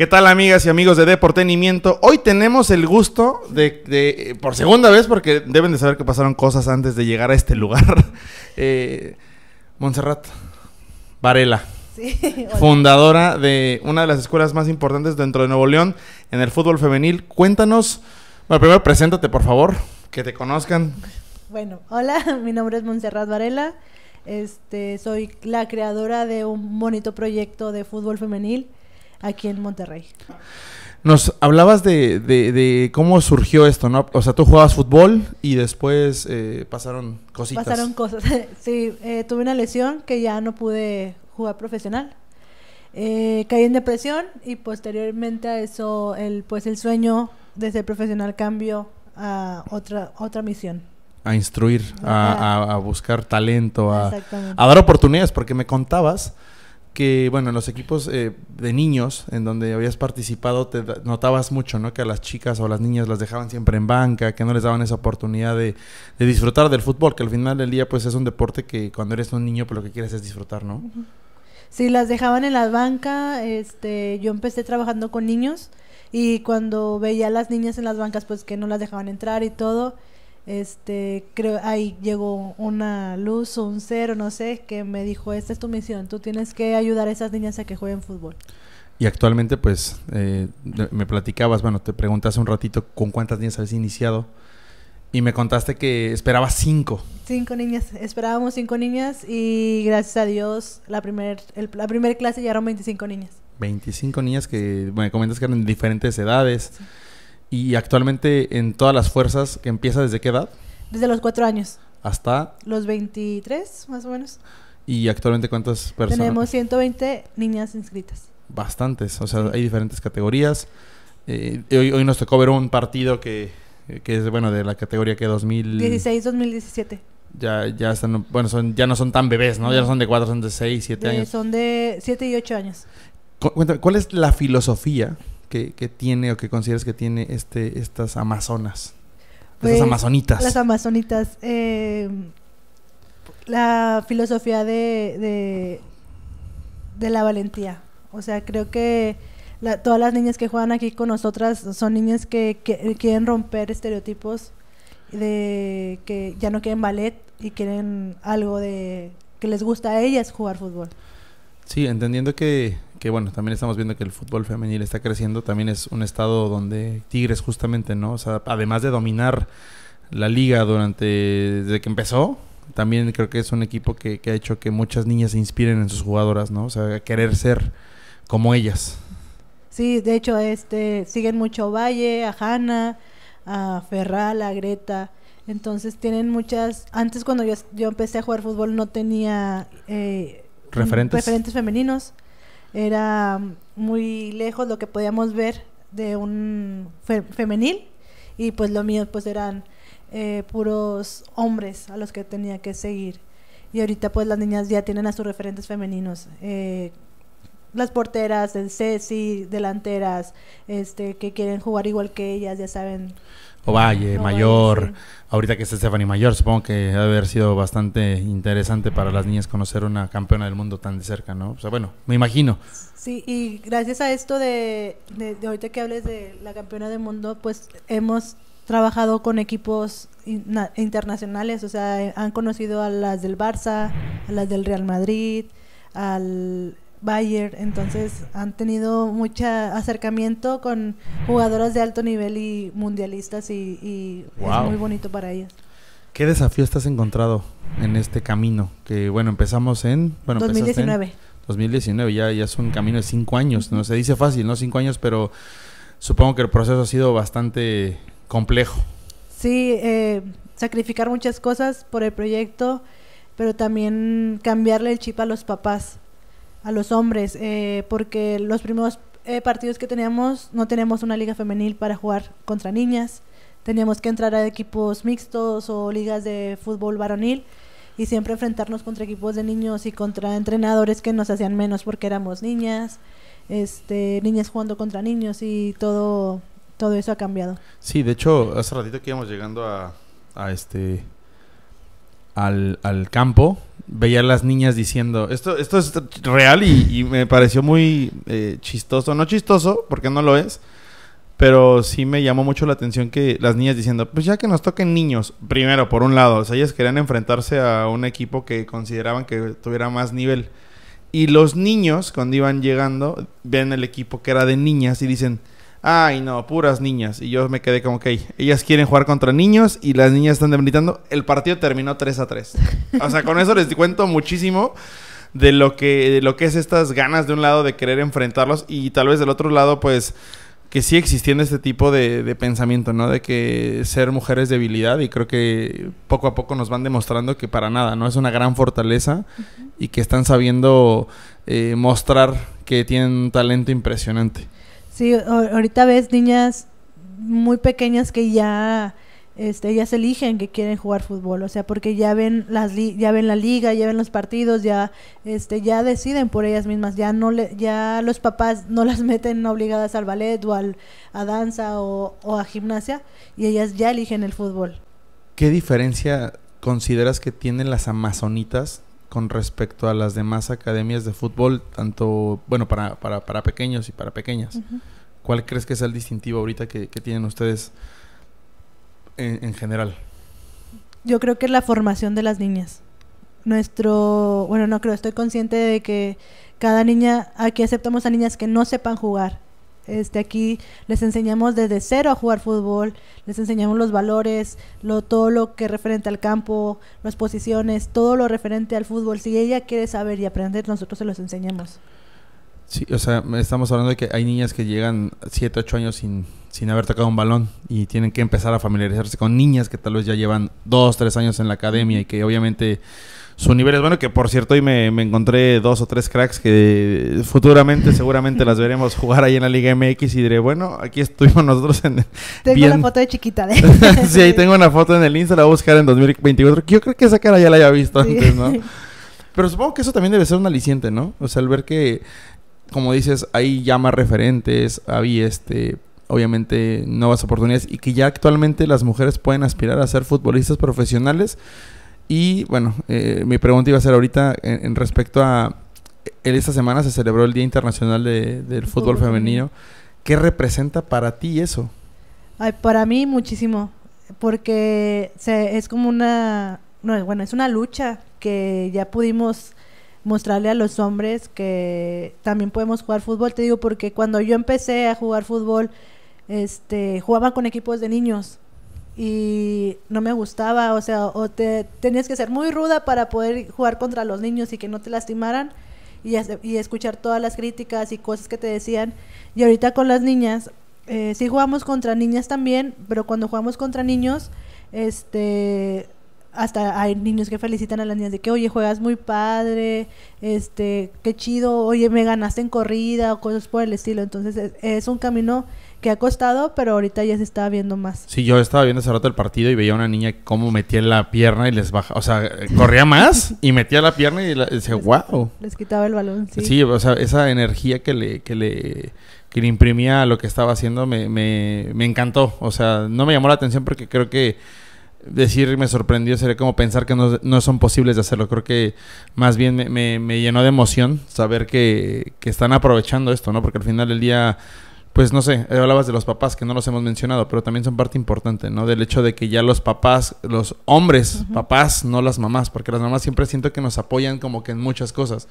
¿Qué tal amigas y amigos de Deportenimiento? Hoy tenemos el gusto de, de, por segunda vez, porque deben de saber que pasaron cosas antes de llegar a este lugar, eh, Montserrat Varela, Sí, fundadora de una de las escuelas más importantes dentro de Nuevo León en el fútbol femenil. Cuéntanos, bueno, primero preséntate por favor, que te conozcan. Bueno, hola, mi nombre es Montserrat Varela. Este, soy la creadora de un bonito proyecto de fútbol femenil aquí en Monterrey. Nos hablabas de, de- de cómo surgió esto, ¿no? O sea, tú jugabas fútbol y después eh, pasaron cositas. Pasaron cosas. sí, eh, tuve una lesión que ya no pude jugar profesional. Eh, caí en depresión y posteriormente a eso, el, pues el sueño de ser profesional cambió a otra, otra misión. a instruir, a, a- a buscar talento, a dar oportunidades, porque me contabas que, bueno, en los equipos eh, de niños en donde habías participado, te notabas mucho, ¿no? Que a las chicas o a las niñas las dejaban siempre en banca, que no les daban esa oportunidad de, de disfrutar del fútbol, que al final del día, pues es un deporte que cuando eres un niño, pues lo que quieres es disfrutar, ¿no? Sí, las dejaban en la banca. Este, yo empecé trabajando con niños y cuando veía a las niñas en las bancas, pues que no las dejaban entrar y todo, este, creo ahí llegó una luz o un cero, no sé, que me dijo, esta es tu misión, tú tienes que ayudar a esas niñas a que jueguen fútbol. Y actualmente, pues, eh, me platicabas, bueno, te pregunté hace un ratito con cuántas niñas habías iniciado y me contaste que esperabas cinco. Cinco niñas, esperábamos cinco niñas y gracias a Dios la primer, el- la primera clase llegaron 25 niñas. 25 niñas que me comentas que eran de diferentes edades. Y actualmente en todas las fuerzas, que empieza desde qué edad? Desde los cuatro años, Hasta. los 23 más o menos. Y actualmente cuántas personas? Tenemos 120 niñas inscritas. Bastantes. O sea, hay diferentes categorías. Eh, hoy, hoy nos tocó ver un partido que, que es, bueno, de la categoría que 2000... 16-2017. Ya, ya están, bueno, son, ya no son tan bebés, ¿no? Ya no son de 4, son de 6, 7 De- años. son de 7 y 8 años. Cu- Cuéntame, ¿cuál es la filosofía que, que tiene o que consideras que tiene este, estas amazonas? Pues, estas amazonitas. Las amazonitas. eh, la filosofía de, de, de la valentía. O sea, creo que la- todas las niñas que juegan aquí con nosotras son niñas que, que quieren romper estereotipos de que ya no quieren ballet y quieren algo de que les gusta a ellas jugar fútbol. Sí, entendiendo que, que, bueno, también estamos viendo que el fútbol femenil está creciendo, también es un estado donde Tigres justamente, ¿no? O sea, además de dominar la liga durante, desde que empezó, también creo que es un equipo que, que ha hecho que muchas niñas se inspiren en sus jugadoras, ¿no? O sea, a querer ser como ellas. Sí, de hecho, este, siguen mucho a Valle, a Hanna, a Ferral, a Greta. Entonces tienen muchas... Antes cuando yo, yo empecé a jugar fútbol no tenía eh, Referentes. referentes femeninos. Era muy lejos lo que podíamos ver de un fe- femenil y pues lo mío pues eran eh, puros hombres a los que tenía que seguir. Y ahorita pues las niñas ya tienen a sus referentes femeninos. eh, las porteras, el Ceci, delanteras, este, que quieren jugar igual que ellas, ya saben. Ovalle, No, Mayor, sí. ahorita que está Stephanie Mayor, supongo que debe haber sido bastante interesante para las niñas conocer una campeona del mundo tan de cerca, ¿no? O sea, bueno, me imagino. Sí, y gracias a esto de, de, de ahorita que hables de la campeona del mundo, pues hemos trabajado con equipos in- internacionales, o sea, han conocido a las del Barça, a las del Real Madrid, al Bayern, entonces han tenido mucho acercamiento con jugadoras de alto nivel y mundialistas y, y Wow. es muy bonito para ellas. ¿Qué desafío estás encontrado en este camino? Que bueno, empezamos en... Bueno, empezaste en 2019. 2019, ya, ya es un camino de cinco años, ¿no? Se dice fácil, ¿no? Cinco años, pero supongo que el proceso ha sido bastante complejo. Sí, eh, sacrificar muchas cosas por el proyecto, pero también cambiarle el chip a los papás, a los hombres, eh, porque los primeros eh, partidos que teníamos no teníamos una liga femenil para jugar contra niñas, teníamos que entrar a equipos mixtos o ligas de fútbol varonil y siempre enfrentarnos contra equipos de niños y contra entrenadores que nos hacían menos porque éramos niñas, este, niñas jugando contra niños y todo, todo eso ha cambiado. Sí, de hecho, hace ratito que íbamos llegando a, a este al, al campo, veía a las niñas diciendo, esto, esto es real y, me pareció muy eh, chistoso, no chistoso, porque no lo es, pero sí me llamó mucho la atención que las niñas diciendo, pues ya que nos toquen niños, primero, por un lado, o sea, ellas querían enfrentarse a un equipo que consideraban que tuviera más nivel. Y los niños, cuando iban llegando, ven el equipo que era de niñas y dicen, ay no, puras niñas. Y yo me quedé como que ellas quieren jugar contra niños y las niñas están debilitando. El partido terminó 3 a 3. O sea, con eso les cuento muchísimo de lo que, de lo que es estas ganas de un lado de querer enfrentarlos y tal vez del otro lado, pues que sí existiendo este tipo de, pensamiento, ¿no? De que ser mujer es debilidad y creo que poco a poco nos van demostrando que para nada, ¿no? Es una gran fortaleza y que están sabiendo eh, mostrar que tienen un talento impresionante. Sí, ahorita ves niñas muy pequeñas que ya este, ellas eligen que quieren jugar fútbol, o sea, porque ya ven las ya ven la liga, ya ven los partidos, ya este ya deciden por ellas mismas, ya no le ya los papás no las meten obligadas al ballet o al, a danza o, o a gimnasia y ellas ya eligen el fútbol. ¿Qué diferencia consideras que tienen las amazonitas con respecto a las demás academias de fútbol, tanto, bueno, para, para, para pequeños y para pequeñas? ¿Cuál crees que es el distintivo ahorita que, que tienen ustedes en, general? Yo creo que es la formación de las niñas. Nuestro, bueno, no creo, estoy consciente de que cada niña, aquí aceptamos a niñas que no sepan jugar. Este, aquí les enseñamos desde cero a jugar fútbol, les enseñamos los valores, lo, todo lo que referente al campo, las posiciones, todo lo referente al fútbol. Si ella quiere saber y aprender, nosotros se los enseñamos. Sí, o sea, estamos hablando de que hay niñas que llegan 7, 8 años sin, sin haber tocado un balón y tienen que empezar a familiarizarse con niñas que tal vez ya llevan 2, 3 años en la academia y que obviamente su nivel es bueno, que por cierto hoy me, encontré dos o tres cracks que futuramente seguramente las veremos jugar ahí en la Liga MX y diré, bueno, aquí estuvimos nosotros en... Tengo la foto de chiquita de... sí, ahí tengo una foto en el Insta, la voy a buscar en 2024, yo creo que esa cara ya la había visto antes, ¿no? Pero supongo que eso también debe ser un aliciente, ¿no? O sea, el ver que como dices, hay ya más referentes, hay este, obviamente nuevas oportunidades y que ya actualmente las mujeres pueden aspirar a ser futbolistas profesionales. Y bueno, eh, mi pregunta iba a ser ahorita en, respecto a, en esta semana se celebró el Día Internacional del Fútbol, Femenino. ¿Qué representa para ti eso? Ay, para mí muchísimo, porque se, es como una, no, bueno, es una lucha que ya pudimos mostrarle a los hombres que también podemos jugar fútbol. Te digo porque cuando yo empecé a jugar fútbol, este, jugaba con equipos de niños y no me gustaba, o sea, o te tenías que ser muy ruda para poder jugar contra los niños y que no te lastimaran y, y escuchar todas las críticas y cosas que te decían. Y ahorita con las niñas, eh, sí jugamos contra niñas también, pero cuando jugamos contra niños, este hasta hay niños que felicitan a las niñas de que, oye, juegas muy padre, este, qué chido, oye, me ganaste en corrida o cosas por el estilo. Entonces es, un camino que ha costado, pero ahorita ya se está viendo más. Sí, yo estaba viendo hace rato el partido y veía a una niña cómo metía la pierna y les baja, o sea, corría más y metía la pierna y, decía, wow. Les quitaba el balón, sí. Sí, o sea, esa energía que le, que le, que le imprimía a lo que estaba haciendo me, me, me encantó. O sea, no me llamó la atención porque creo que decir me sorprendió sería como pensar que no, son posibles de hacerlo. Creo que más bien me, llenó de emoción saber que, están aprovechando esto, ¿no? Porque al final del día, pues no sé, hablabas de los papás que no los hemos mencionado, pero también son parte importante, ¿no? Del hecho de que ya los papás, los hombres, papás, no las mamás, porque las mamás siempre siento que nos apoyan como que en muchas cosas.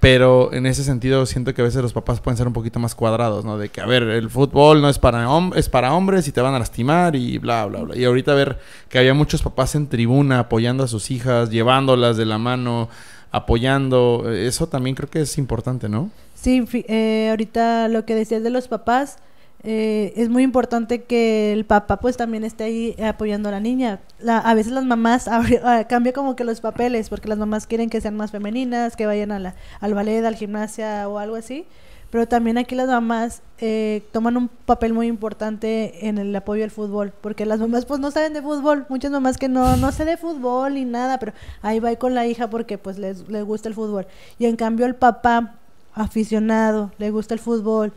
Pero en ese sentido siento que a veces los papás pueden ser un poquito más cuadrados, ¿no? De que, a ver, el fútbol no es para, es para hombres y te van a lastimar y bla, bla, bla. Y ahorita ver que había muchos papás en tribuna apoyando a sus hijas, llevándolas de la mano, apoyando, eso también creo que es importante, ¿no? Sí, eh, ahorita lo que decías de los papás, eh, es muy importante que el papá pues también esté ahí apoyando a la niña. a veces las mamás ah, cambia como que los papeles porque las mamás quieren que sean más femeninas, que vayan la, al ballet, al gimnasia o algo así. Pero también aquí las mamás eh, toman un papel muy importante en el apoyo al fútbol, porque las mamás pues no saben de fútbol, muchas mamás que no, no sé de fútbol ni nada, pero ahí va con la hija porque pues les, les gusta el fútbol. Y en cambio el papá aficionado, le gusta el fútbol,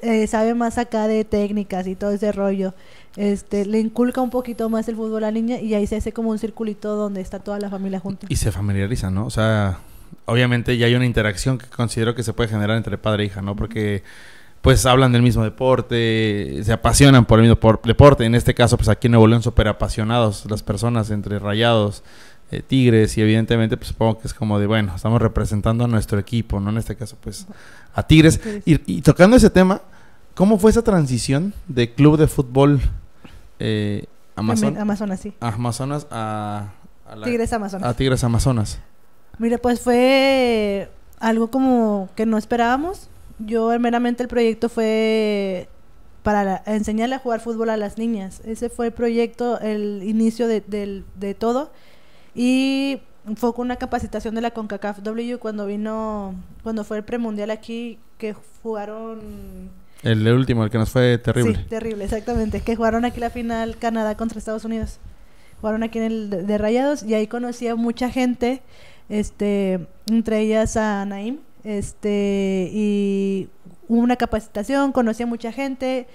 eh, sabe más acá de técnicas y todo ese rollo, este, le inculca un poquito más el fútbol a la niña y ahí se hace como un circulito donde está toda la familia junta. Y se familiariza, ¿no? O sea, obviamente ya hay una interacción que considero que se puede generar entre padre e hija, ¿no? Porque pues hablan del mismo deporte, se apasionan por el mismo deporte. En este caso, pues aquí en Nuevo León súper apasionados las personas entre rayados, eh, tigres y evidentemente pues supongo que es como de, bueno, estamos representando a nuestro equipo, ¿no? En este caso, pues a tigres. Y, tocando ese tema, ¿cómo fue esa transición de club de fútbol eh, Amazonas, sí. Amazonas a, Tigres Amazonas. A Tigres Amazonas. Mire, pues fue algo como que no esperábamos yo meramente el proyecto fue para enseñarle a jugar fútbol a las niñas. Ese fue el proyecto, el inicio de, de, todo. Y fue con una capacitación de la CONCACAF W cuando vino, cuando fue el premundial aquí, que jugaron... El, último, el que nos fue terrible. Sí, terrible, exactamente. Que jugaron aquí la final Canadá contra Estados Unidos. Jugaron aquí en el de, de Rayados y ahí conocí a mucha gente, este, entre ellas a Naim, este, y hubo una capacitación, conocí a mucha gente,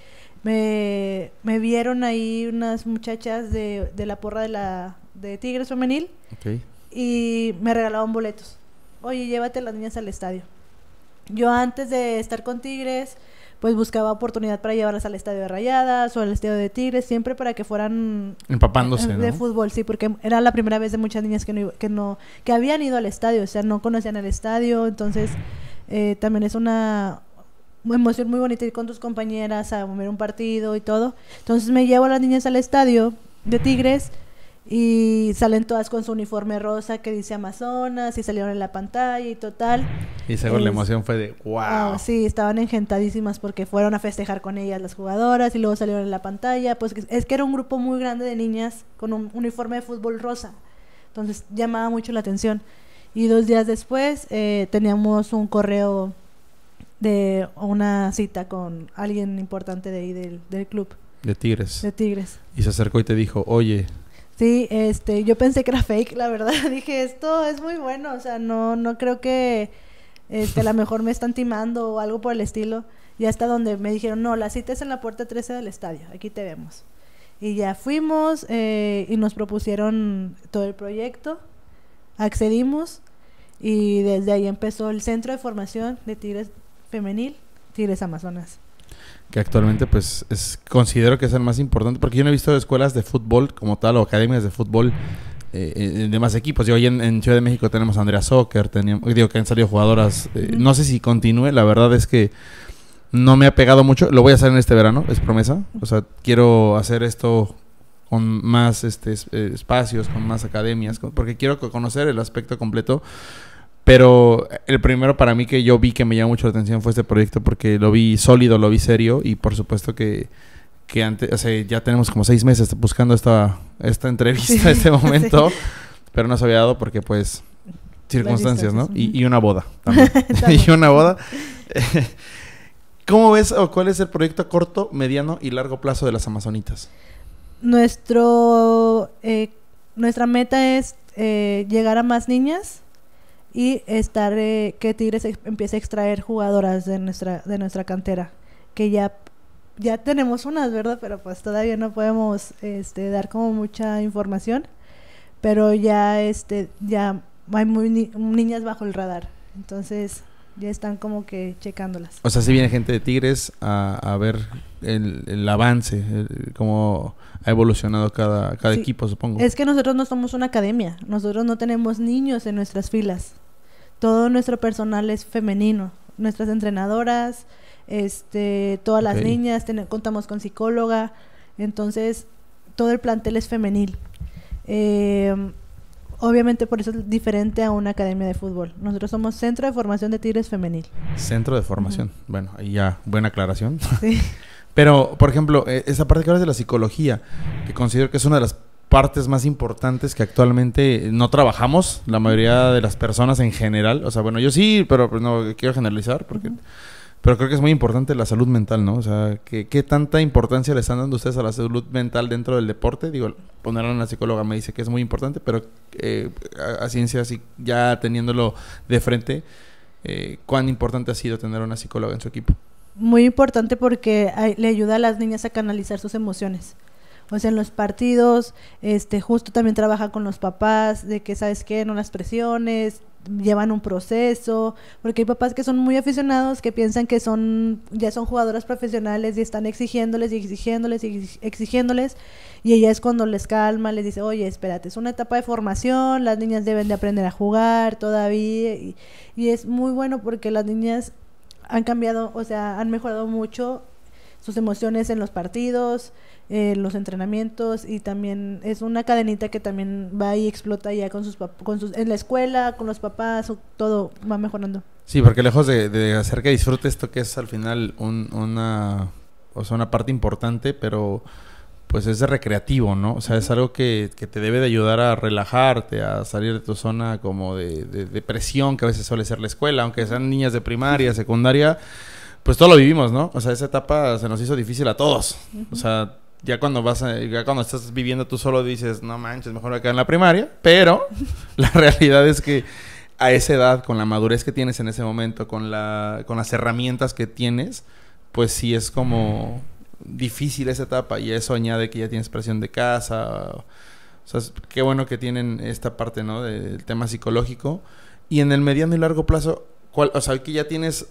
me, me vieron ahí unas muchachas de, de, la porra de la de Tigres Femenil y me regalaban boletos. Oye, llévate las niñas al estadio. Yo antes de estar con Tigres, pues buscaba oportunidad para llevarlas al estadio de Rayadas o al estadio de Tigres, siempre para que fueran empapándose de fútbol, sí, porque era la primera vez de muchas niñas que no, que no que habían ido al estadio, o sea, no conocían el estadio, entonces eh, también es una emoción muy bonita ir con tus compañeras a ver un partido y todo. Entonces me llevo a las niñas al estadio de Tigres y salen todas con su uniforme rosa que dice Amazonas y salieron en la pantalla y total. Y según la emoción fue de wow. Ah, sí, estaban engentadísimas porque fueron a festejar con ellas las jugadoras y luego salieron en la pantalla. Pues es que era un grupo muy grande de niñas con un uniforme de fútbol rosa. Entonces llamaba mucho la atención. Y dos días después eh, teníamos un correo de una cita con alguien importante de ahí del, del club. De Tigres. De Tigres. Y se acercó y te dijo, oye, Sí, este, yo pensé que era fake, la verdad. Dije, esto es muy bueno, o sea, no, no creo que este, a lo mejor me están timando o algo por el estilo. Y hasta donde me dijeron, no, la cita es en la puerta 13 del estadio, aquí te vemos. Y ya fuimos eh, y nos propusieron todo el proyecto, accedimos y desde ahí empezó el centro de formación de Tigres Femenil, Tigres Amazonas que actualmente pues es, considero que es el más importante, porque yo no he visto escuelas de fútbol como tal o academias de fútbol eh, de más equipos. Yo hoy en, Ciudad de México tenemos a Andrea Soccer, teníamos, digo que han salido jugadoras, eh, no sé si continúe, la verdad es que no me ha pegado mucho, lo voy a hacer en este verano, es promesa, o sea, quiero hacer esto con más este, eh, espacios, con más academias, porque quiero conocer el aspecto completo pero el primero para mí que yo vi que me llamó mucho la atención fue este proyecto porque lo vi sólido, lo vi serio y por supuesto que, que antes, o sea, ya tenemos como seis meses buscando esta, esta entrevista, este momento, pero no se había dado porque pues circunstancias, ¿no? Y, y, una boda también. y una boda. ¿Cómo ves o cuál es el proyecto a corto, mediano y largo plazo de las Amazonitas? Nuestro, eh, nuestra meta es eh, llegar a más niñas y estar eh, que Tigres empiece a extraer jugadoras de nuestra de nuestra cantera que ya ya tenemos unas verdad pero pues todavía no podemos este dar como mucha información pero ya este ya hay muy niñas bajo el radar entonces ya están como que checándolas. O sea si viene gente de Tigres a, a ver el, el avance cómo ha evolucionado cada, cada equipo supongo. Es que nosotros no somos una academia nosotros no tenemos niños en nuestras filas todo nuestro personal es femenino, nuestras entrenadoras, este, todas las niñas, contamos con psicóloga, entonces todo el plantel es femenil. Eh, obviamente por eso es diferente a una academia de fútbol. Nosotros somos Centro de Formación de Tigres Femenil. Centro de Formación. Bueno, ahí ya, buena aclaración. Sí. Pero, por ejemplo, e, esa parte que hablas de la psicología, que considero que es una de las partes más importantes que actualmente no trabajamos, la mayoría de las personas en general. O sea, bueno, yo sí, pero pues, no quiero generalizar, porque, pero creo que es muy importante la salud mental, ¿no? O sea, ¿qué, ¿qué, tanta importancia le están dando ustedes a la salud mental dentro del deporte? Digo, poner a una psicóloga me dice que es muy importante, pero eh, a, ciencia, así, ya teniéndolo de frente, eh, cuán importante ha sido tener una psicóloga en su equipo. Muy importante porque le ayuda a las niñas a canalizar sus emociones. O sea, en los partidos, este, justo también trabaja con los papás, de que, ¿sabes qué? No las presiones, llevan un proceso, porque hay papás que son muy aficionados, que piensan que son, ya son jugadoras profesionales y están exigiéndoles y exigiéndoles y exigiéndoles, y ella es cuando les calma, les dice, oye, espérate, es una etapa de formación, las niñas deben de aprender a jugar todavía, y, y es muy bueno porque las niñas han cambiado, o sea, han mejorado mucho sus emociones en los partidos, eh, los entrenamientos y también es una cadenita que también va y explota ya con sus, con sus en la escuela, con los papás, todo va mejorando. Sí, porque lejos de, hacer que disfrute esto que es al final una, o sea, una parte importante, pero pues es de recreativo, ¿no? O sea, es algo que, te debe de ayudar a relajarte, a salir de tu zona como de, de, presión que a veces suele ser la escuela, aunque sean niñas de primaria, secundaria, pues todo lo vivimos, ¿no? O sea, esa etapa se nos hizo difícil a todos. O sea, ya cuando vas ya cuando estás viviendo tú solo dices, no manches, mejor acá en la primaria, pero la realidad es que a esa edad, con la madurez que tienes en ese momento, con, la, con las herramientas que tienes, pues sí es como difícil esa etapa y eso añade que ya tienes presión de casa. O sea, qué bueno que tienen esta parte, ¿no? Del tema psicológico. Y en el mediano y largo plazo, ¿cuál, o sea, que ya tienes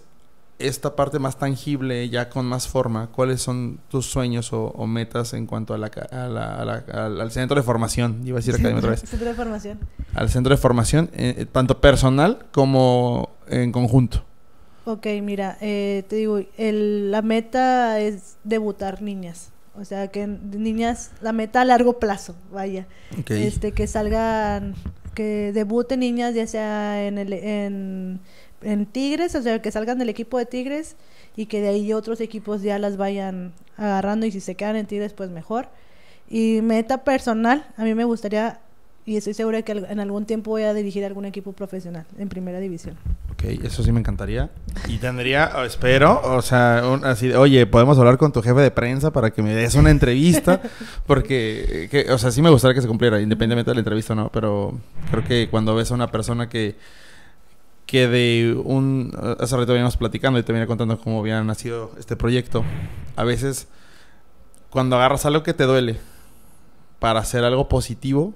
esta parte más tangible, ya con más forma, ¿cuáles son tus sueños o, metas en cuanto a la, al, centro de formación? Iba a decir academia otra vez. Centro de formación. Al centro de formación, eh, eh, tanto personal como en conjunto. Ok, mira, eh, te digo, la meta es debutar niñas. O sea, que niñas, la meta a largo plazo, vaya. Este, que salgan, que debuten niñas, ya sea en el, en en Tigres, o sea, que salgan del equipo de Tigres y que de ahí otros equipos ya las vayan agarrando y si se quedan en Tigres, pues mejor. Y meta personal, a mí me gustaría, y estoy segura que en algún tiempo voy a dirigir algún equipo profesional en primera división. Ok, eso sí me encantaría. Y tendría, espero, o sea, así oye, podemos hablar con tu jefe de prensa para que me des una entrevista, porque, que, o sea, sí me gustaría que se cumpliera, independientemente de la entrevista o no, pero creo que cuando ves a una persona que que de un... Hace rato veníamos platicando y te venía contando cómo había nacido este proyecto. A veces, cuando agarras algo que te duele para hacer algo positivo,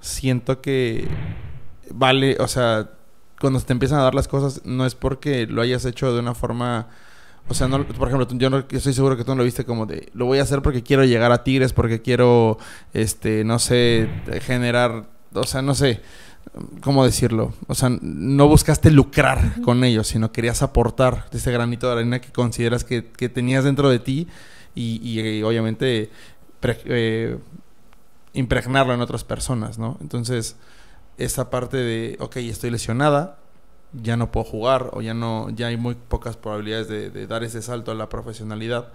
siento que vale, o sea, cuando te empiezan a dar las cosas, no es porque lo hayas hecho de una forma... O sea, no, por ejemplo, yo no estoy seguro que tú no lo viste como de lo voy a hacer porque quiero llegar a Tigres, porque quiero, este, no sé, generar, o sea, no sé. ¿Cómo decirlo? O sea, no buscaste lucrar con ellos, sino querías aportar ese granito de arena que consideras que, tenías dentro de ti y, eh, obviamente eh, impregnarlo en otras personas, ¿no? Entonces, esa parte de, ok, estoy lesionada, ya no puedo jugar o ya no, ya hay muy pocas probabilidades de, de dar ese salto a la profesionalidad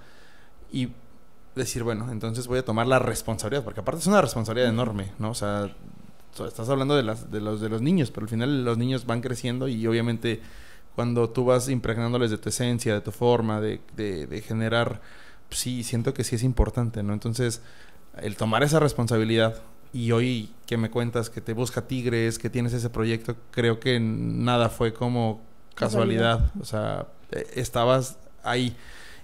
y decir, bueno, entonces voy a tomar la responsabilidad, porque aparte es una responsabilidad enorme, ¿no? O sea, estás hablando de, las, de, los, de los niños, pero al final los niños van creciendo y obviamente cuando tú vas impregnándoles de tu esencia, de tu forma, de, de, generar, sí, siento que sí es importante, ¿no? Entonces, el tomar esa responsabilidad y hoy que me cuentas que te busca Tigres, que tienes ese proyecto, creo que nada fue como casualidad, o sea, e, estabas ahí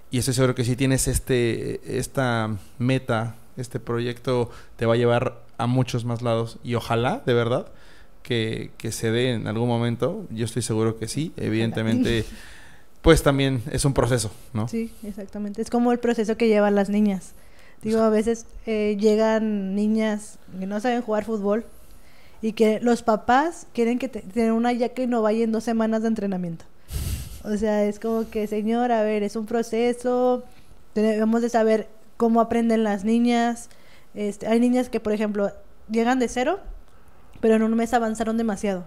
y estoy seguro que si tienes este, esta meta, este proyecto te va a llevar a muchos más lados y ojalá, de verdad, que, se dé en algún momento. Yo estoy seguro que sí. Evidentemente, pues también es un proceso, ¿no? Sí, exactamente. Es como el proceso que llevan las niñas. Digo, a veces eh, llegan niñas que no saben jugar fútbol y que los papás quieren que tengan una ya que no vaya en dos semanas de entrenamiento. O sea, es como que, señor, a ver, es un proceso, debemos de saber cómo aprenden las niñas, este, hay niñas que, por ejemplo, llegan de cero, pero en un mes avanzaron demasiado.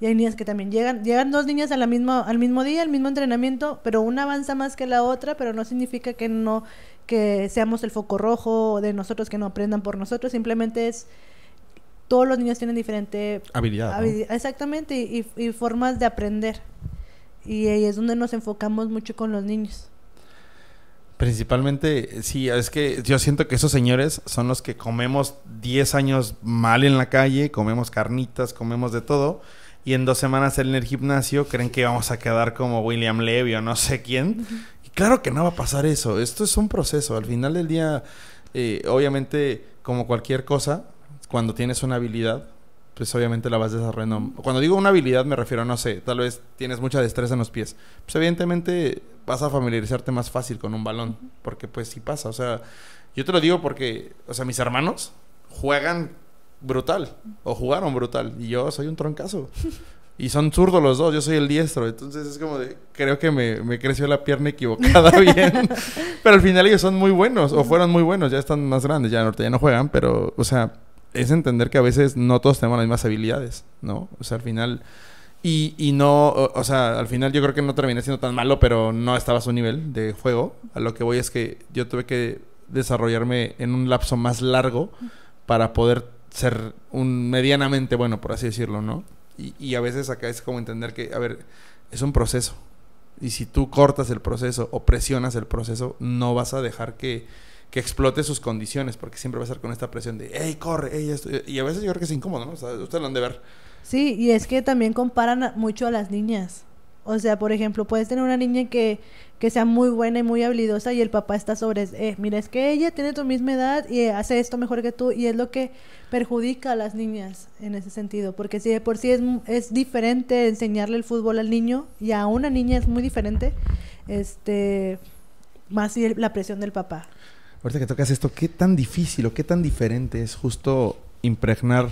Y hay niñas que también llegan, llegan dos niñas a la misma, al mismo día, al mismo entrenamiento, pero una avanza más que la otra, pero no significa que no, que seamos el foco rojo de nosotros que no aprendan por nosotros, simplemente es todos los niños tienen diferente habilidad. Exactamente, y, y, formas de aprender. Y ahí es donde nos enfocamos mucho con los niños. Principalmente, sí, es que yo siento que esos señores son los que comemos 10 años mal en la calle, comemos carnitas, comemos de todo, y en dos semanas en el gimnasio creen que vamos a quedar como William Levy o no sé quién. Y claro que no va a pasar eso. Esto es un proceso. Al final del día, eh, obviamente, como cualquier cosa, cuando tienes una habilidad, pues obviamente la vas desarrollando. Cuando digo una habilidad me refiero, no sé, tal vez tienes mucha destreza en los pies. Pues evidentemente vas a familiarizarte más fácil con un balón, porque pues sí pasa. O sea, yo te lo digo porque, o sea, mis hermanos juegan brutal o jugaron brutal y yo soy un troncazo. Y son zurdos los dos, yo soy el diestro. Entonces es como de, creo que me, me creció la pierna equivocada bien. pero al final ellos son muy buenos, o fueron muy buenos, ya están más grandes, ya, ya no juegan, pero, o sea, es entender que a veces no todos tenemos las mismas habilidades, ¿no? O sea, al final... Y, y no, o, sea, al final yo creo que no terminé siendo tan malo, pero no estaba a su nivel de juego. A lo que voy es que yo tuve que desarrollarme en un lapso más largo para poder ser un medianamente bueno, por así decirlo, ¿no? Y, y a veces acá es como entender que, a ver, es un proceso. Y si tú cortas el proceso o presionas el proceso, no vas a dejar que, que explote sus condiciones, porque siempre va a estar con esta presión de, hey, corre, hey, esto. Y a veces yo creo que es incómodo, ¿no? O sea, ustedes lo han de ver. Sí, y es que también comparan mucho a las niñas. O sea, por ejemplo, puedes tener una niña que, que sea muy buena y muy habilidosa y el papá está sobre, eh, mira, es que ella tiene tu misma edad y hace esto mejor que tú y es lo que perjudica a las niñas en ese sentido, porque si de por sí es, es diferente enseñarle el fútbol al niño y a una niña es muy diferente, este, más si la presión del papá. Ahorita que tocas esto, ¿qué tan difícil o qué tan diferente es justo impregnar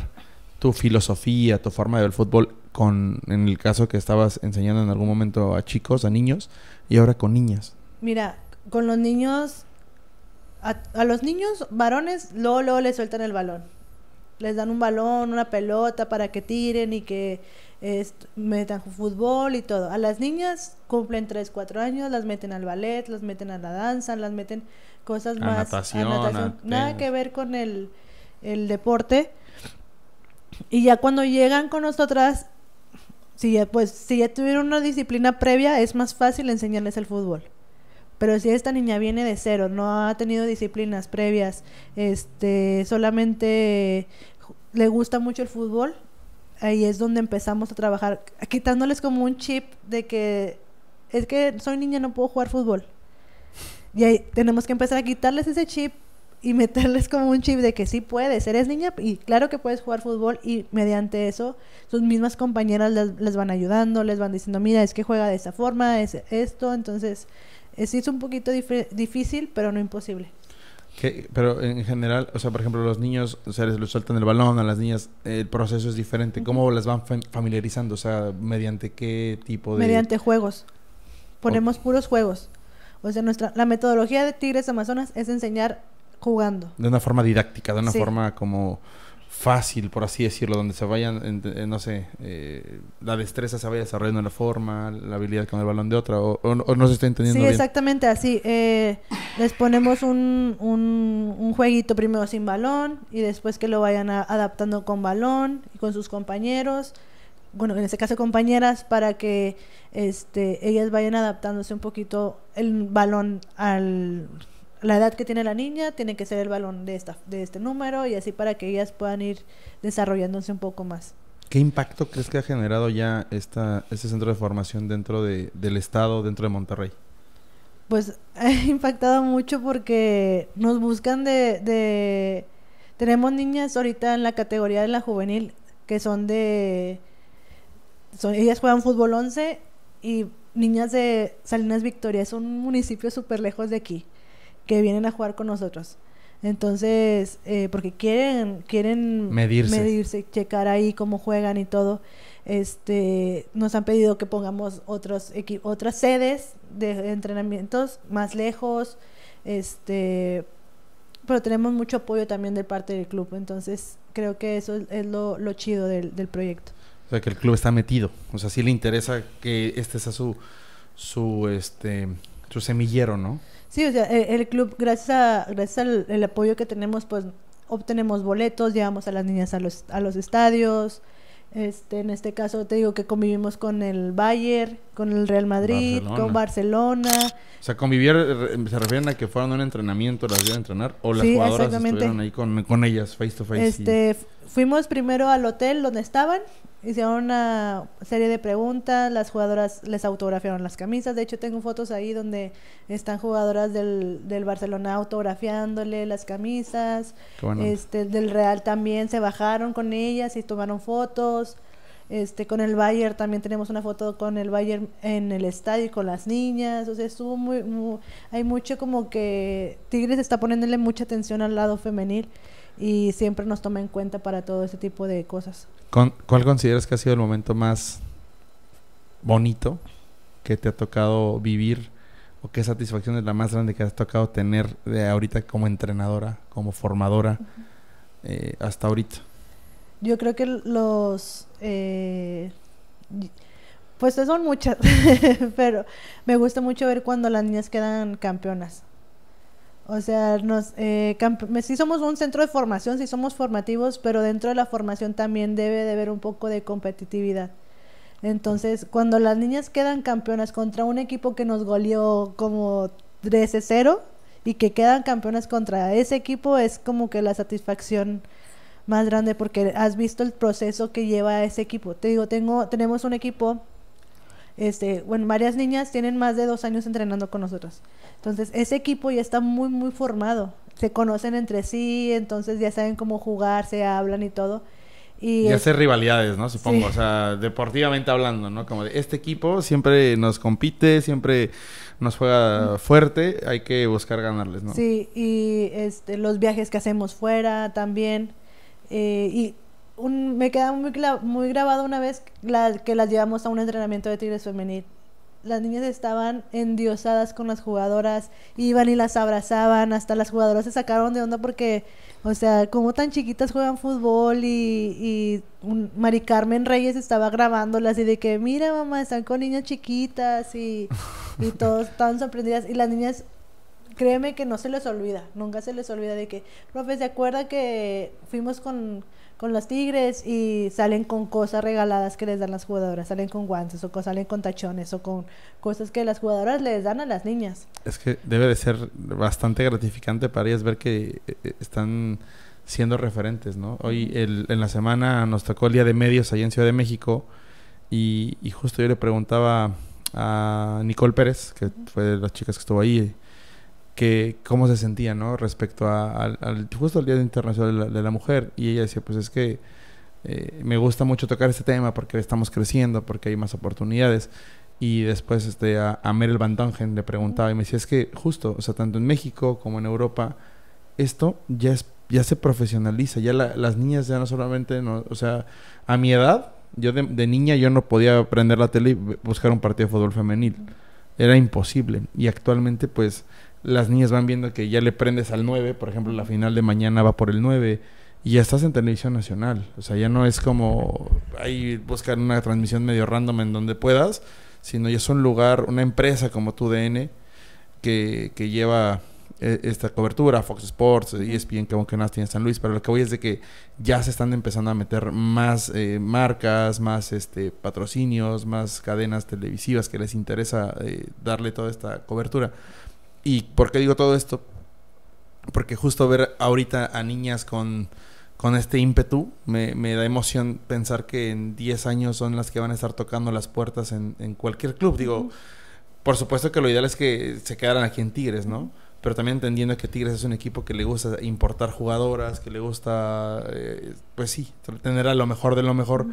tu filosofía, tu forma de ver el fútbol con, en el caso que estabas enseñando en algún momento a chicos, a niños, y ahora con niñas? Mira, con los niños, a, los niños varones, luego, luego les sueltan el balón. Les dan un balón, una pelota para que tiren y que es, metan fútbol y todo. A las niñas cumplen 3, 4 años, las meten al ballet, las meten a la danza, las meten cosas A más natación, a natación. a nada que ver con el, el deporte. Y ya cuando llegan con nosotras, si ya, pues, si ya tuvieron una disciplina previa, es más fácil enseñarles el fútbol. Pero si esta niña viene de cero, no ha tenido disciplinas previas, este, solamente le gusta mucho el fútbol, ahí es donde empezamos a trabajar, quitándoles como un chip de que es que soy niña, no puedo jugar fútbol. Y ahí tenemos que empezar a quitarles ese chip y meterles como un chip de que sí puedes, eres niña y claro que puedes jugar fútbol y mediante eso sus mismas compañeras les, les van ayudando, les van diciendo, mira, es que juega de esa forma, es esto, entonces es, sí es un poquito dif- difícil, pero no imposible. ¿Qué? Pero en general, o sea, por ejemplo, los niños, o sea, les sueltan el balón, a las niñas el proceso es diferente. ¿Cómo las van fam- familiarizando? O sea, ¿mediante qué tipo de...? Mediante juegos. Ponemos puros juegos. O sea, nuestra, la metodología de Tigres Amazonas es enseñar jugando. De una forma didáctica, de una Sí. forma como fácil, por así decirlo, donde se vayan, ent- eh, no sé, eh, la destreza se vaya desarrollando de una forma, la habilidad con el balón de otra, o, o- o no se está entendiendo Sí, bien. exactamente así. Eh, les ponemos un, un, un jueguito primero sin balón y después que lo vayan a- adaptando con balón y con sus compañeros. Bueno, en este caso compañeras para que este, ellas vayan adaptándose un poquito el balón al la edad que tiene la niña tiene que ser el balón de esta de este número y así para que ellas puedan ir desarrollándose un poco más. ¿Qué impacto crees que ha generado ya esta, este centro de formación dentro de, del estado, dentro de Monterrey? Pues ha impactado mucho porque nos buscan de, de... Tenemos niñas ahorita en la categoría de la juvenil que son de... Son, ellas juegan fútbol 11 y niñas de Salinas Victoria, es un municipio súper lejos de aquí, que vienen a jugar con nosotros. Entonces, eh, porque quieren, quieren Medirse. medirse, checar ahí cómo juegan y todo. Este, nos han pedido que pongamos otros otras sedes de entrenamientos más lejos, este, pero tenemos mucho apoyo también de parte del club, entonces creo que eso es, es lo, lo chido del, del proyecto. O sea, que el club está metido. O sea, sí le interesa que este sea su, su, este, su semillero, ¿no? Sí, o sea, el, el club, gracias, a, gracias al el apoyo que tenemos, pues obtenemos boletos, llevamos a las niñas a los, a los estadios. Este, en este caso te digo que convivimos con el Bayern, con el Real Madrid, Barcelona. con Barcelona. O sea, convivir, eh, ¿se refieren a que fueron a un entrenamiento, las vieron entrenar? ¿O las Sí, jugadoras estuvieron ahí con, con ellas, face to face? Este, fuimos primero al hotel donde estaban hicieron una serie de preguntas, las jugadoras les autografiaron las camisas, de hecho tengo fotos ahí donde están jugadoras del, del Barcelona autografiándole las camisas, este del Real también se bajaron con ellas y tomaron fotos. Este, con el Bayern también tenemos una foto con el Bayern en el estadio con las niñas, o sea, estuvo muy, muy hay mucho como que Tigres está poniéndole mucha atención al lado femenil y siempre nos toma en cuenta para todo ese tipo de cosas. ¿Cuál consideras que ha sido el momento más bonito que te ha tocado vivir o qué satisfacción es la más grande que has tocado tener de ahorita como entrenadora, como formadora, eh, hasta ahorita? Yo creo que los... Eh, pues son muchas, pero me gusta mucho ver cuando las niñas quedan campeonas. O sea, nos, eh, sí somos un centro de formación, sí somos formativos, pero dentro de la formación también debe de haber un poco de competitividad. Entonces, cuando las niñas quedan campeonas contra un equipo que nos goleó como 13-0 y que quedan campeonas contra ese equipo, es como que la satisfacción más grande porque has visto el proceso que lleva ese equipo. Te digo, tengo, tenemos un equipo este, bueno, varias niñas tienen más de dos años entrenando con nosotros. Entonces, ese equipo ya está muy, muy formado. Se conocen entre sí, entonces ya saben cómo jugar, se hablan y todo. Y, hacer rivalidades, ¿no? Supongo, o sea, deportivamente hablando, ¿no? Como de este equipo siempre nos compite, siempre nos juega fuerte, hay que buscar ganarles, ¿no? Sí, y este, los viajes que hacemos fuera también. Eh, y un, me queda muy, muy grabado una vez la, que las llevamos a un entrenamiento de Tigres Femenil. Las niñas estaban endiosadas con las jugadoras, iban y las abrazaban, hasta las jugadoras se sacaron de onda porque, o sea, como tan chiquitas juegan fútbol y, y un, Mari Carmen Reyes estaba grabándolas y de que, mira mamá, están con niñas chiquitas y, y todos estaban sorprendidas y las niñas créeme que no se les olvida, nunca se les olvida de que, profe, ¿se acuerda que fuimos con, con los tigres y salen con cosas regaladas que les dan las jugadoras, salen con guantes o salen con tachones o con cosas que las jugadoras les dan a las niñas. Es que debe de ser bastante gratificante para ellas ver que eh, están siendo referentes, ¿no? Hoy el, en la semana nos tocó el Día de Medios allá en Ciudad de México y, y justo yo le preguntaba a Nicole Pérez, que fue de las chicas que estuvo ahí, que cómo se sentía, ¿no? Respecto al justo al Día Internacional de la, Mujer. Y ella decía, pues es que eh, me gusta mucho tocar este tema porque estamos creciendo, porque hay más oportunidades. Y después este, a, a Meryl Van Dongen le preguntaba y me decía, es que justo, o sea, tanto en México como en Europa, esto ya es ya se profesionaliza, ya las niñas ya no solamente, no, o sea, a mi edad, yo de, de, niña yo no podía prender la tele y buscar un partido de fútbol femenil, era imposible. Y actualmente pues las niñas van viendo que ya le prendes al 9, por ejemplo, la final de mañana va por el 9 y ya estás en televisión nacional. O sea, ya no es como ahí buscar una transmisión medio random en donde puedas, sino ya es un lugar, una empresa como tu DN que, que lleva e, esta cobertura, Fox Sports, ESPN, que aunque tiene San Luis, pero lo que voy es de que ya se están empezando a meter más eh, marcas, más este patrocinios, más cadenas televisivas que les interesa eh, darle toda esta cobertura. ¿Y por qué digo todo esto? Porque justo ver ahorita a niñas con, con este ímpetu, me, me, da emoción pensar que en 10 años son las que van a estar tocando las puertas en, en cualquier club. Digo, por supuesto que lo ideal es que se quedaran aquí en Tigres, ¿no? Pero también entendiendo que Tigres es un equipo que le gusta importar jugadoras, que le gusta, eh, pues sí, tener a lo mejor de lo mejor.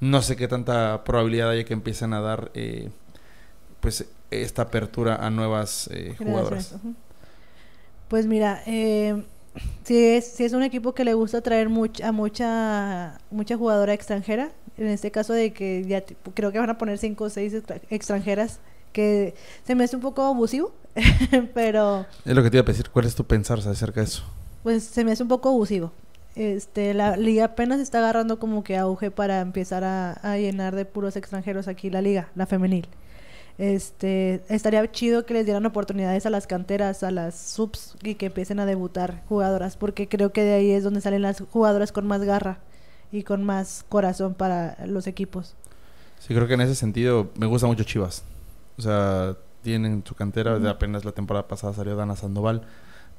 No sé qué tanta probabilidad hay que empiecen a dar, eh, pues esta apertura a nuevas eh, jugadoras? Pues mira, eh, si, es, si es un equipo que le gusta traer mucha, a mucha, mucha jugadora extranjera, en este caso de que ya creo que van a poner cinco o seis extranjeras, que se me hace un poco abusivo, pero... Es lo que te iba a decir, ¿cuál es tu pensar acerca de eso? Pues se me hace un poco abusivo. Este, la liga apenas está agarrando como que auge para empezar a, a llenar de puros extranjeros aquí la liga, la femenil. Este, estaría chido que les dieran oportunidades a las canteras, a las subs y que empiecen a debutar jugadoras, porque creo que de ahí es donde salen las jugadoras con más garra y con más corazón para los equipos. Sí, creo que en ese sentido me gusta mucho Chivas. O sea, tienen su cantera, de apenas la temporada pasada salió Dana Sandoval.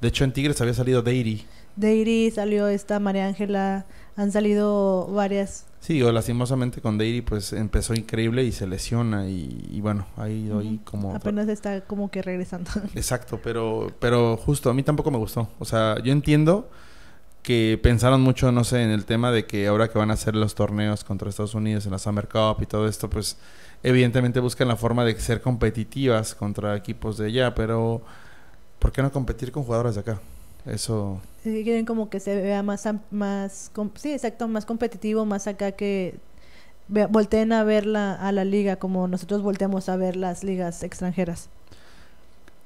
De hecho, en Tigres había salido Deiri. Deiri, salió esta María Ángela, han salido varias. Sí, o lastimosamente con Deiri pues empezó increíble y se lesiona y, bueno, ahí doy como... Apenas está como que regresando. Exacto, pero, pero justo a mí tampoco me gustó. O sea, yo entiendo que pensaron mucho, no sé, en el tema de que ahora que van a hacer los torneos contra Estados Unidos en la Summer Cup y todo esto, pues evidentemente buscan la forma de ser competitivas contra equipos de allá, pero ¿por qué no competir con jugadores de acá? Eso... quieren como que se vea más, más, sí, exacto, más competitivo, más acá que volteen a ver la, a la liga como nosotros volteamos a ver las ligas extranjeras.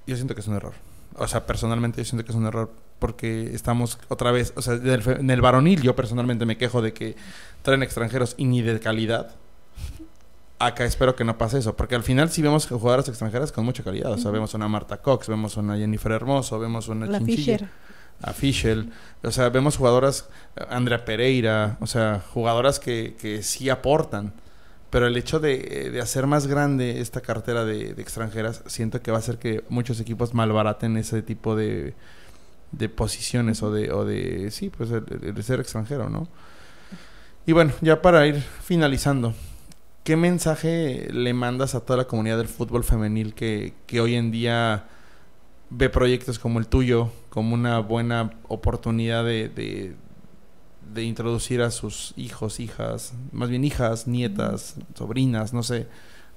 Yo siento que es un error. O sea, personalmente yo siento que es un error porque estamos otra vez, o sea, en el varonil yo personalmente me quejo de que traen extranjeros y ni de calidad. Acá espero que no pase eso, porque al final sí vemos jugadoras extranjeras con mucha calidad. O sea, vemos a una Marta Cox, vemos a una Jennifer Hermoso, vemos a una La Fisher. A Fischel. O sea, vemos jugadoras, Andrea Pereira, o sea, jugadoras que, que sí aportan. Pero el hecho de, de hacer más grande esta cartera de, extranjeras, siento que va a hacer que muchos equipos malbaraten ese tipo de, de posiciones o de, o de sí, pues el, ser extranjero, ¿no? Y bueno, ya para ir finalizando, ¿qué mensaje le mandas a toda la comunidad del fútbol femenil que, que hoy en día ve proyectos como el tuyo como una buena oportunidad de, de, de introducir a sus hijos, hijas, más bien hijas, nietas, sobrinas, no sé,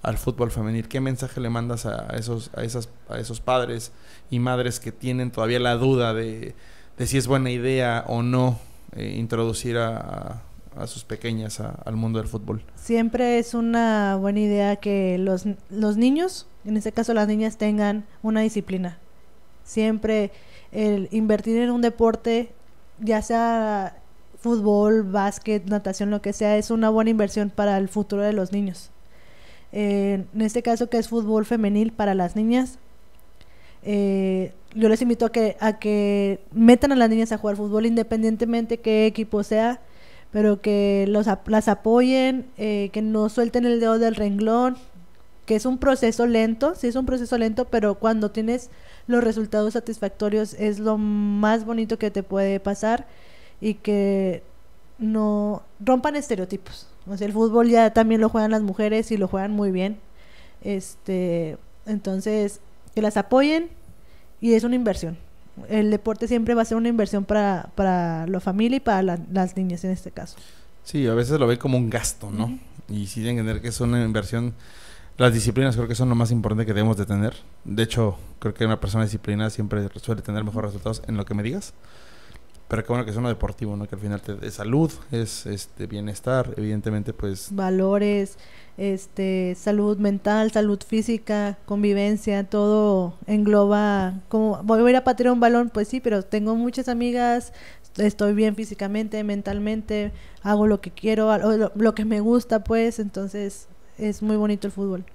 al fútbol femenil? ¿Qué mensaje le mandas a, esos, a, esas, a esos padres y madres que tienen todavía la duda de, si es buena idea o no eh, introducir a, a, sus pequeñas al mundo del fútbol? Siempre es una buena idea que los, los niños, en este caso las niñas, tengan una disciplina. Siempre el invertir en un deporte, ya sea fútbol, básquet, natación, lo que sea, es una buena inversión para el futuro de los niños. Eh, en este caso que es fútbol femenil para las niñas, eh, yo les invito a que, a que metan a las niñas a jugar fútbol independientemente qué equipo sea, pero que los, las apoyen, eh, que no suelten el dedo del renglón, que es un proceso lento, sí es un proceso lento, pero cuando tienes los resultados satisfactorios es lo más bonito que te puede pasar y que no rompan estereotipos. O sea, el fútbol ya también lo juegan las mujeres y lo juegan muy bien. Este, entonces, que las apoyen y es una inversión. El deporte siempre va a ser una inversión para, para la familia y para las niñas en este caso. Sí, a veces lo ve como un gasto, ¿no? Y sí deben entender que es una inversión. Las disciplinas creo que son lo más importante que debemos de tener. De hecho, creo que una persona disciplinada siempre suele tener mejores resultados en lo que me digas. Pero qué bueno que es uno deportivo, ¿no? Que al final es salud, es este bienestar, evidentemente pues... Valores, este, salud mental, salud física, convivencia, todo engloba como ir a patear un balón, pues sí, pero tengo muchas amigas, estoy bien físicamente, mentalmente, hago lo que quiero, lo, lo que me gusta, pues, entonces es muy bonito el fútbol.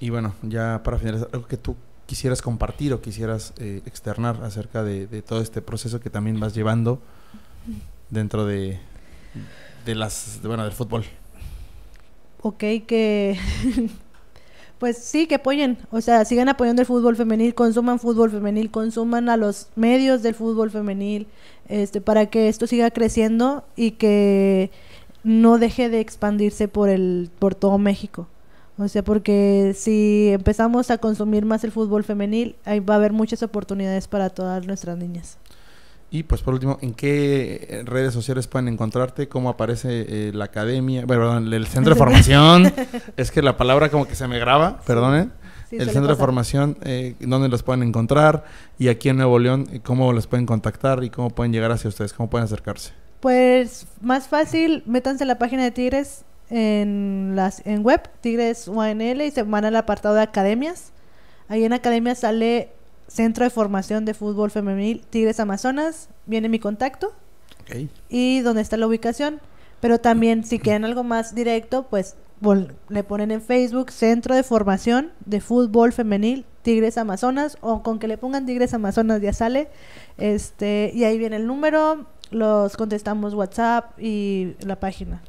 Y bueno, ya para finalizar, algo que tú quisieras compartir o quisieras eh, externar acerca de, todo este proceso que también vas llevando dentro de, de las, bueno, del fútbol. Ok, que pues sí, que apoyen, o sea, sigan apoyando el fútbol femenil, consuman fútbol femenil, consuman a los medios del fútbol femenil, este, para que esto siga creciendo y que no deje de expandirse por el, por todo México. O sea, porque si empezamos a consumir más el fútbol femenil, ahí va a haber muchas oportunidades para todas nuestras niñas. Y pues por último, ¿en qué redes sociales pueden encontrarte? ¿Cómo aparece eh, la academia? Bueno, perdón, el centro de formación. es que la palabra como que se me graba, perdone. el centro de formación, eh, ¿dónde los pueden encontrar? Y aquí en Nuevo León, ¿cómo los pueden contactar y cómo pueden llegar hacia ustedes? ¿Cómo pueden acercarse? Pues más fácil, métanse en la página de Tigres en, las, en web, Tigres UNL, y se van al apartado de academias. Ahí en academias sale Centro de Formación de Fútbol Femenil Tigres Amazonas, viene mi contacto y donde está la ubicación. Pero también si quieren algo más directo, pues le ponen en Facebook Centro de Formación de Fútbol Femenil Tigres Amazonas o con que le pongan Tigres Amazonas ya sale. Este, y ahí viene el número, los contestamos WhatsApp y la página.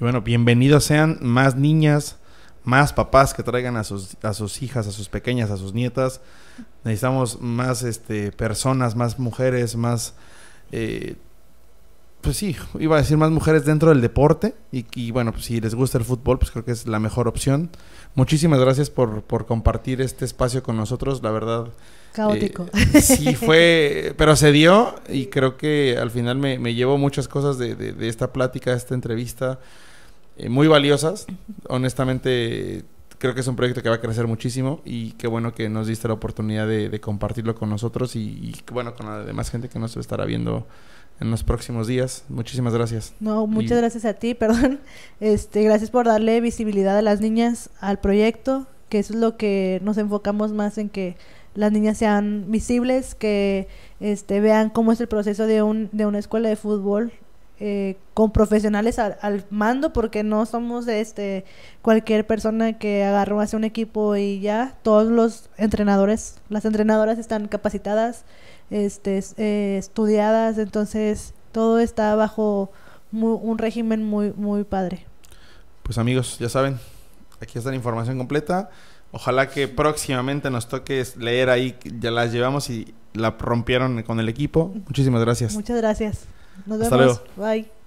Y bueno, bienvenidos sean más niñas, más papás que traigan a sus, a sus hijas, a sus pequeñas, a sus nietas. Necesitamos más este, personas, más mujeres, más eh, pues sí, iba a decir más mujeres dentro del deporte y, y, bueno, pues si les gusta el fútbol, pues creo que es la mejor opción. Muchísimas gracias por, por compartir este espacio con nosotros, la verdad. Caótico. Eh, sí, fue, pero se dio y creo que al final me, me llevo muchas cosas de, de, de esta plática, de esta entrevista, eh, muy valiosas. Honestamente, creo que es un proyecto que va a crecer muchísimo y qué bueno que nos diste la oportunidad de, de compartirlo con nosotros y, y, bueno, con la demás gente que nos estará viendo en los próximos días. Muchísimas gracias. No, muchas y... gracias a ti, perdón. Este, gracias por darle visibilidad a las niñas al proyecto, que eso es lo que nos enfocamos más en que las niñas sean visibles, que este, vean cómo es el proceso de, un, de una escuela de fútbol eh, con profesionales al, al, mando, porque no somos este cualquier persona que agarró hacia un equipo y ya, todos los entrenadores, las entrenadoras están capacitadas, este, eh, estudiadas, entonces todo está bajo muy, un régimen muy, muy padre. Pues amigos, ya saben, aquí está la información completa. Ojalá que próximamente nos toque leer ahí, ya las llevamos y la rompieron con el equipo. Muchísimas gracias. Muchas gracias. Nos Hasta vemos. Luego. Bye.